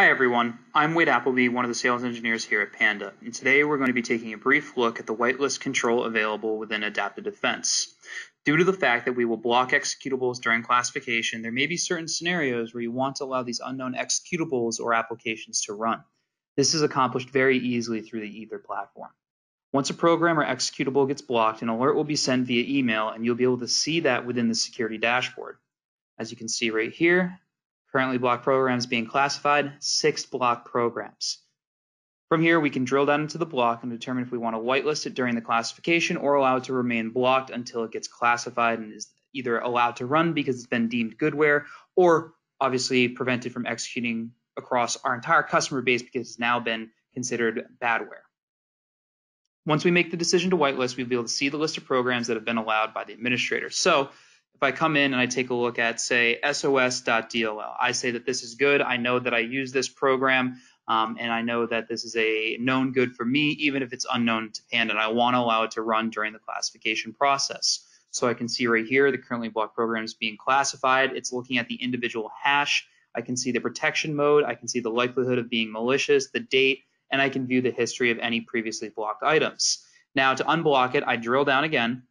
Hi everyone, I'm Wade Appleby, one of the sales engineers here at Panda, and today we're going to be taking a brief look at the whitelist control available within Adaptive Defense. Due to the fact that we will block executables during classification, there may be certain scenarios where you want to allow these unknown executables or applications to run. This is accomplished very easily through the Aether platform. Once a program or executable gets blocked, an alert will be sent via email and you'll be able to see that within the security dashboard. As you can see right here, Currently blocked programs being classified, six block programs. From here, we can drill down into the block and determine if we want to whitelist it during the classification or allow it to remain blocked until it gets classified and is either allowed to run because it's been deemed goodware or obviously prevented from executing across our entire customer base because it's now been considered badware. Once we make the decision to whitelist, we'll be able to see the list of programs that have been allowed by the administrator. So if I come in and I take a look at, say, sos.dll, I say that this is good. I know that I use this program, um, and I know that this is a known good for me, even if it's unknown to Panda, and I want to allow it to run during the classification process. So I can see right here the currently blocked program is being classified. It's looking at the individual hash. I can see the protection mode. I can see the likelihood of being malicious, the date, and I can view the history of any previously blocked items. Now to unblock it, I drill down again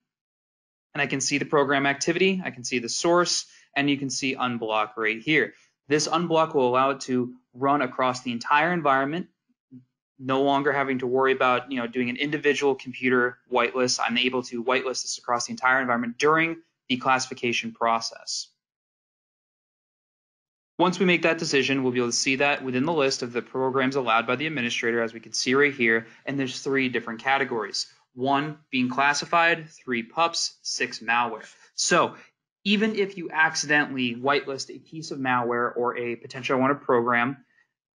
and I can see the program activity, I can see the source, and you can see unblock right here. This unblock will allow it to run across the entire environment, no longer having to worry about you know doing an individual computer whitelist. I'm able to whitelist this across the entire environment during the classification process. Once we make that decision, we'll be able to see that within the list of the programs allowed by the administrator, as we can see right here, and there's three different categories one being classified, three pups, six malware. So even if you accidentally whitelist a piece of malware or a potential unwanted program,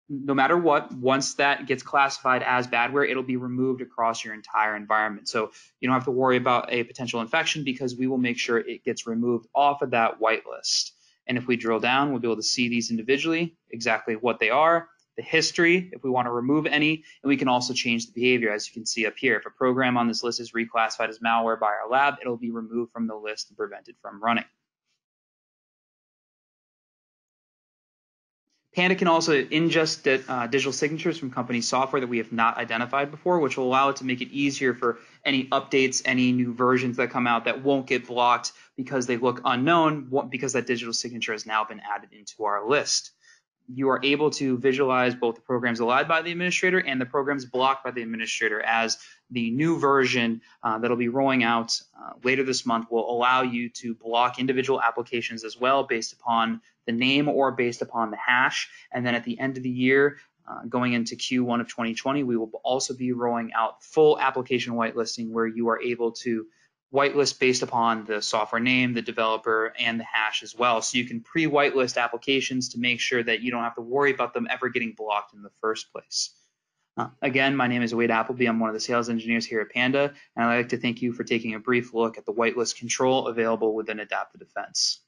no matter what, once that gets classified as badware, it'll be removed across your entire environment. So you don't have to worry about a potential infection because we will make sure it gets removed off of that whitelist. And if we drill down, we'll be able to see these individually, exactly what they are, the history if we want to remove any, and we can also change the behavior as you can see up here. If a program on this list is reclassified as malware by our lab, it'll be removed from the list and prevented from running. Panda can also ingest uh, digital signatures from company software that we have not identified before, which will allow it to make it easier for any updates, any new versions that come out that won't get blocked because they look unknown, because that digital signature has now been added into our list you are able to visualize both the programs allowed by the administrator and the programs blocked by the administrator as the new version uh, that'll be rolling out uh, later this month will allow you to block individual applications as well based upon the name or based upon the hash. And then at the end of the year, uh, going into Q1 of 2020, we will also be rolling out full application whitelisting where you are able to whitelist based upon the software name, the developer, and the hash as well. So you can pre-whitelist applications to make sure that you don't have to worry about them ever getting blocked in the first place. Uh, again, my name is Wade Appleby. I'm one of the sales engineers here at Panda, and I'd like to thank you for taking a brief look at the whitelist control available within Adaptive Defense.